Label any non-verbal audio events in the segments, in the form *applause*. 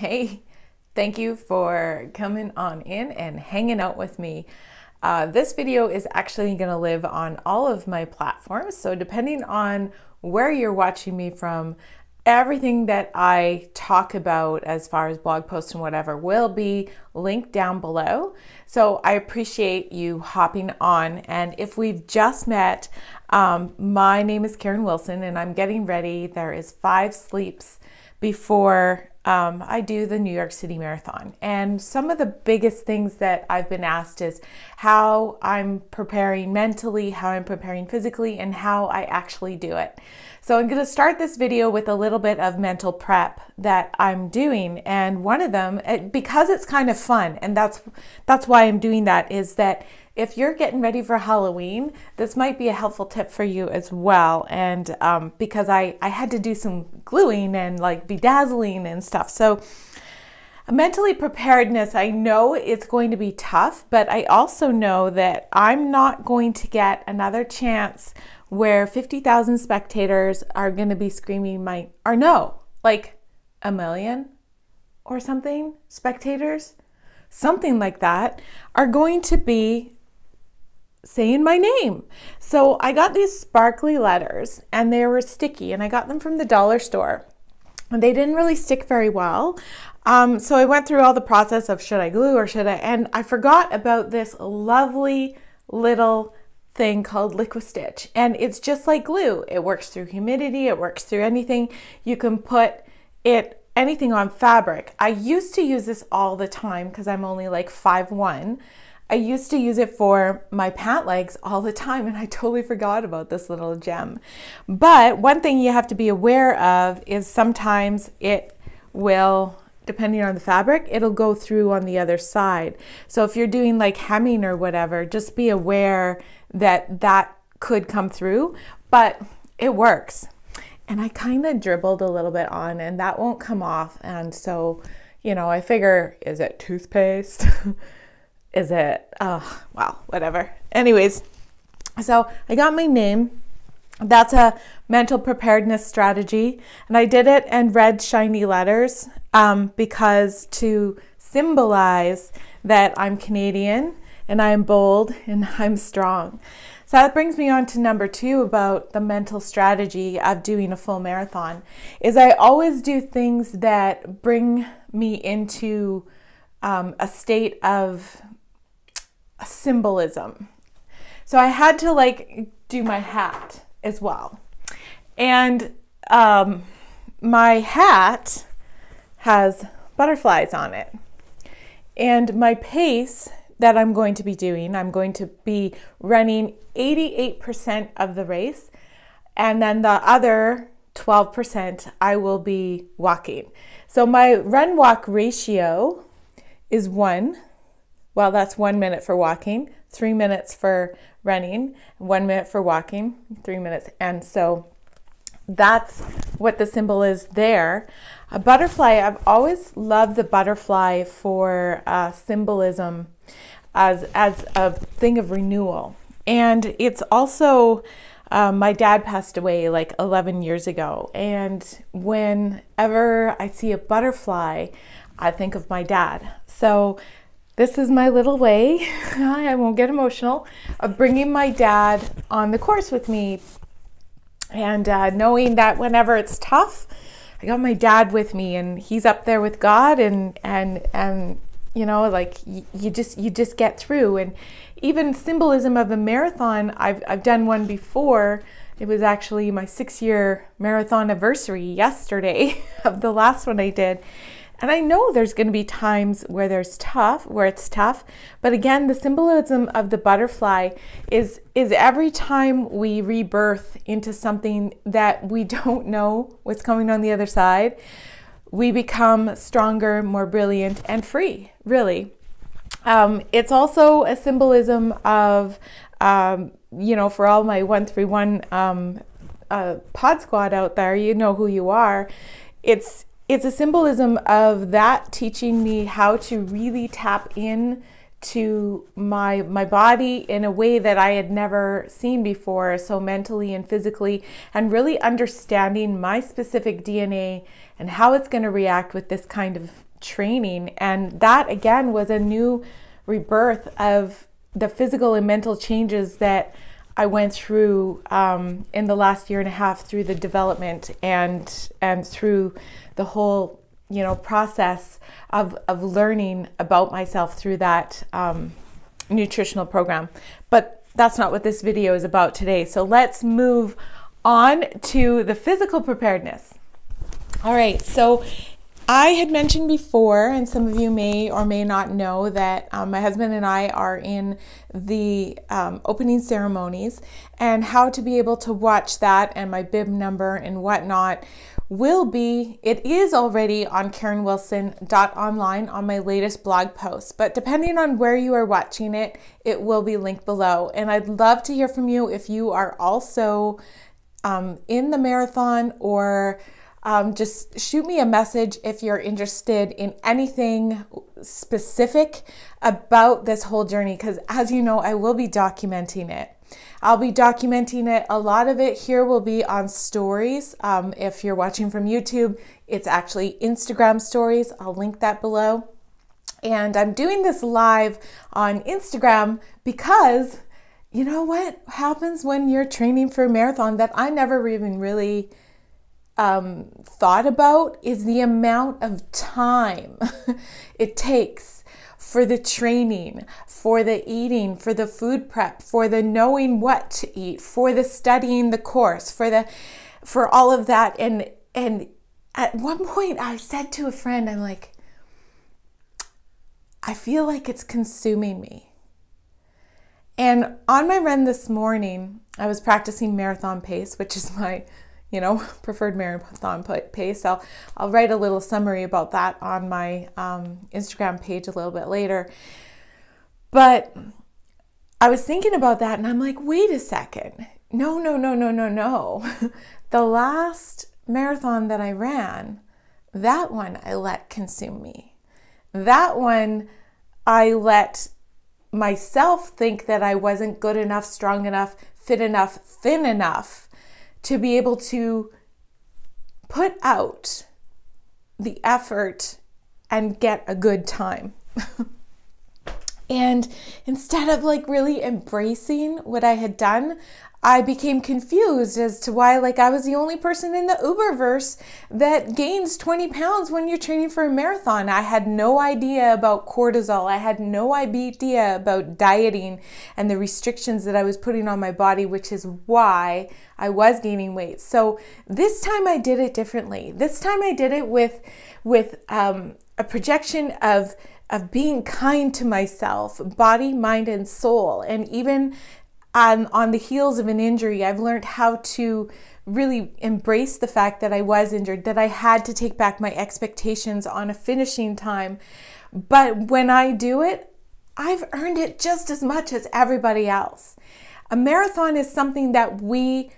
Hey, thank you for coming on in and hanging out with me. Uh, this video is actually going to live on all of my platforms. So, depending on where you're watching me from, everything that I talk about as far as blog posts and whatever will be linked down below. So, I appreciate you hopping on. And if we've just met, um, my name is Karen Wilson and I'm getting ready. There is five sleeps before um, I do the New York City Marathon. And some of the biggest things that I've been asked is how I'm preparing mentally, how I'm preparing physically, and how I actually do it. So I'm going to start this video with a little bit of mental prep that I'm doing. And one of them, because it's kind of fun, and that's that's why I'm doing that, is that if you're getting ready for Halloween, this might be a helpful tip for you as well. And um, because I, I had to do some gluing and like bedazzling and stuff. So, mentally preparedness, I know it's going to be tough, but I also know that I'm not going to get another chance where 50,000 spectators are going to be screaming my, or no, like a million or something, spectators, something like that, are going to be saying my name. So I got these sparkly letters and they were sticky and I got them from the dollar store. And they didn't really stick very well. Um, so I went through all the process of should I glue or should I, and I forgot about this lovely little thing called Liquistitch. And it's just like glue. It works through humidity, it works through anything. You can put it anything on fabric. I used to use this all the time because I'm only like five one. I used to use it for my pant legs all the time and I totally forgot about this little gem. But one thing you have to be aware of is sometimes it will depending on the fabric, it'll go through on the other side. So if you're doing like hemming or whatever, just be aware that that could come through, but it works. And I kind of dribbled a little bit on and that won't come off. And so, you know, I figure, is it toothpaste? *laughs* is it? Oh, well, whatever. Anyways, so I got my name. That's a mental preparedness strategy. And I did it in red, shiny letters um, because to symbolize that I'm Canadian and I'm bold and *laughs* I'm strong. So that brings me on to number two about the mental strategy of doing a full marathon is I always do things that bring me into um, a state of symbolism. So I had to like do my hat as well. And um, my hat has butterflies on it. And my pace that I'm going to be doing, I'm going to be running 88% of the race. And then the other 12% I will be walking. So my run walk ratio is one well, that's one minute for walking, three minutes for running, one minute for walking, three minutes. And so that's what the symbol is there. A butterfly, I've always loved the butterfly for uh, symbolism as, as a thing of renewal. And it's also, um, my dad passed away like 11 years ago. And whenever I see a butterfly, I think of my dad. So this is my little way, *laughs* I won't get emotional, of bringing my dad on the course with me. And uh, knowing that whenever it's tough, I got my dad with me and he's up there with God and, and, and, you know, like you, just, you just get through. And even symbolism of a marathon, I've, I've done one before. It was actually my six year marathon anniversary yesterday *laughs* of the last one I did. And I know there's going to be times where there's tough, where it's tough, but again, the symbolism of the butterfly is is every time we rebirth into something that we *laughs* don't know what's coming on the other side, we become stronger, more brilliant, and free. Really, um, it's also a symbolism of, um, you know, for all my one three one um, uh, pod squad out there, you know who you are. It's it's a symbolism of that teaching me how to really tap in to my my body in a way that I had never seen before so mentally and physically and really understanding my specific DNA and how it's going to react with this kind of training. And that again was a new rebirth of the physical and mental changes that I went through um, in the last year and a half through the development and and through the whole you know process of of learning about myself through that um, nutritional program. But that's not what this video is about today. So let's move on to the physical preparedness. All right, so I had mentioned before, and some of you may or may not know, that um, my husband and I are in the um, opening ceremonies, and how to be able to watch that and my bib number and whatnot will be, it is already on KarenWilson.online on my latest blog post. But depending on where you are watching it, it will be linked below. And I'd love to hear from you if you are also um, in the marathon or um, just shoot me a message if you're interested in anything specific about this whole journey because as you know i will be documenting it. I'll be documenting it. A lot of it here will be on stories. Um, if you're watching from youtube it's actually instagram stories. I'll link that below. And i'm doing this live on instagram because you know what happens when you're training for a marathon that i never even really um, thought about is the amount of time *laughs* it takes for the training, for the eating, for the food prep, for the knowing what to eat, for the studying the course, for the for all of that. And and at one point I said to a friend, I'm like, I feel like it's consuming me. And on my run this morning, I was practicing marathon pace, which is my you know, *laughs* preferred marathon pace. I'll, I'll write a little summary about that on my um, Instagram page a little bit later. But I was thinking about that and I'm like, wait a second. No, no, no, no, no, no. *laughs* the last marathon that I ran, that one I let consume me. That one I let myself think that I wasn't good enough, strong enough, fit enough, thin enough to be able to put out the effort and get a good time. *laughs* and instead of like really embracing what I had done, I became confused as to why, like, I was the only person in the Uberverse that gains 20 pounds when you're training for a marathon. I had no idea about cortisol. I had no idea about dieting and the restrictions that I was putting on my body, which is why I was gaining weight. So this time I did it differently. This time I did it with, with um, a projection of of being kind to myself, body, mind, and soul, and even on, on the heels of an injury, I've learned how to really embrace the fact that I was injured, that I had to take back my expectations on a finishing time. But when I do it, I've earned it just as much as everybody else. A marathon is something that we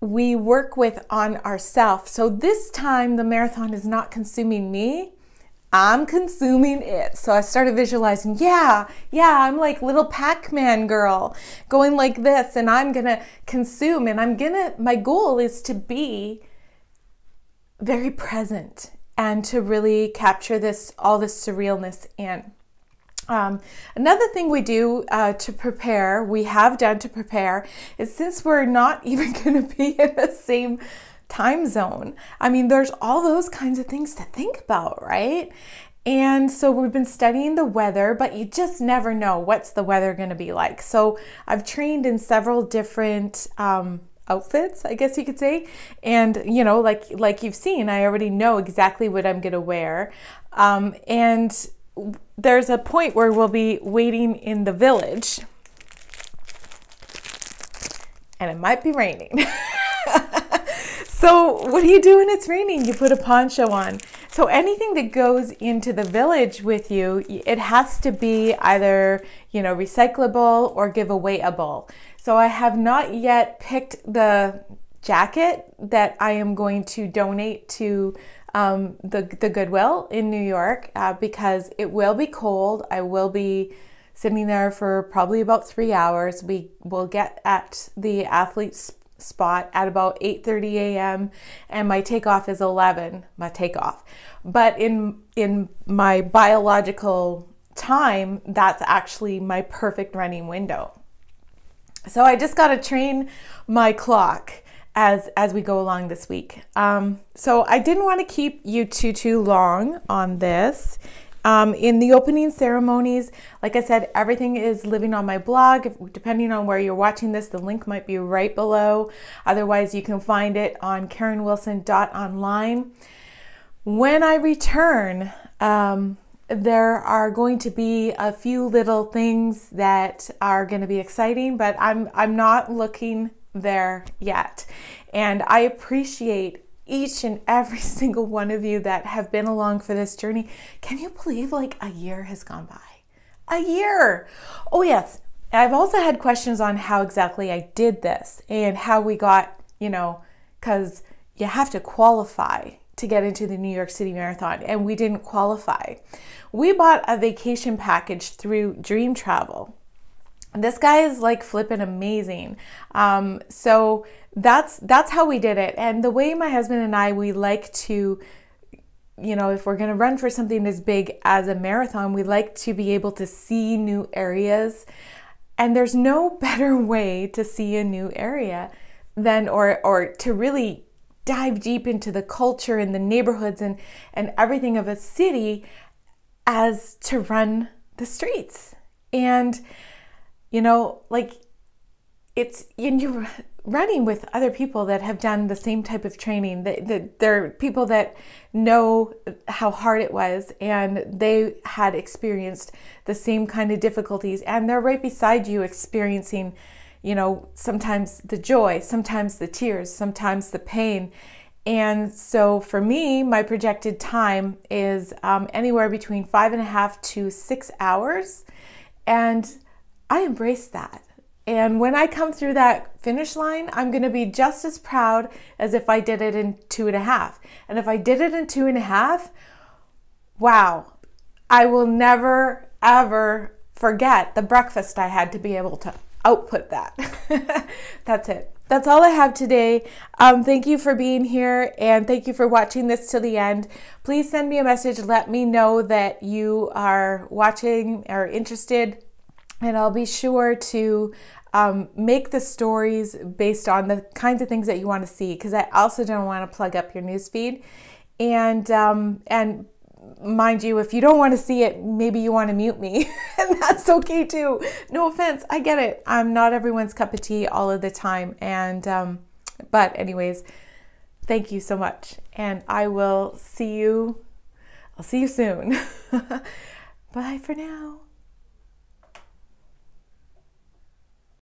we work with on ourselves. So this time the marathon is not consuming me. I'm consuming it. So I started visualizing, yeah, yeah, I'm like little Pac Man girl going like this, and I'm gonna consume, and I'm gonna, my goal is to be very present and to really capture this, all this surrealness in. Um, another thing we do uh, to prepare, we have done to prepare, is since we're not *laughs* even going to be in the same time zone. I mean, there's all those kinds of things to think about, right? And so we've been studying the weather, but you just never know what's the weather going to be like. So I've trained in several different um, outfits, I guess you could say. And you know, like like you've seen, I already know exactly what I'm going to wear. Um, and there's a point where we'll be waiting in the village, and it might be raining. *laughs* So, what do you do when it's raining? You put a poncho on. So, anything that goes into the village with you, it has to be either, you know, recyclable or giveawayable. So, I have not yet picked the jacket that I am going to donate to um, the, the Goodwill in New York uh, because it will be cold. I will be sitting there for probably about three hours. We will get at the athletes spot at about 8:30 a.m. and my takeoff is 11 my takeoff. But in in my biological time that's actually my perfect running window. So I just got to train my clock as as we go along this week. Um, so I didn't want to keep you too too long on this um, in the opening ceremonies, like I said, everything is living on my blog. If, depending on where you're watching this, the link might be right below. Otherwise, you can find it on karenwilson.online. When I return, um, there are going to be a few little things that are going to be exciting, but I'm I'm not looking there yet. And I appreciate each and every *laughs* single one of you that have been along for this journey. Can you believe like a year has gone by? A year! Oh, yes. I've also had questions on how exactly I did this and how we got, you know, because you have to qualify to get into the New York City Marathon, and we didn't qualify. We bought a vacation package through Dream Travel. This guy is like flipping amazing. Um, so that's that's how we did it. And the way my husband and I we like to you know, if we're going to run for something as big as a marathon, we like to be able to see new areas. And there's no *laughs* better way to see a new area than or or to really dive deep into the culture and the neighborhoods and and everything of a city as to run the streets. And you know, like it's and you're running with other people that have done the same type of training. That, that they're people that know how hard it was and they had experienced the same kind of difficulties and they're right beside you experiencing, you know, sometimes the joy, sometimes the tears, sometimes the pain. And so for me, my projected time is um, anywhere between five and a half to six hours. And I embrace that. And when I come through that finish line, I'm going to be just as proud as if I did it in two and a half. And if I did it in two and a half, wow, I will never, ever forget the breakfast I had to be able to output that. *laughs* That's it. That's all I have today. Um, thank you for being here and thank you for watching this till the end. Please send me a message. Let me know that you are watching or interested and I'll be sure to um, make the stories based on the kinds of things that you want to see because I also don't want to plug up your newsfeed. And um, and mind you, if you don't want to see it, maybe you want to mute me, *laughs* and that's okay too. No offense, I get it. I'm not everyone's cup of tea all of the time, and um, but anyways, thank you so much, and I will see you. I'll see you soon. *laughs* Bye for now.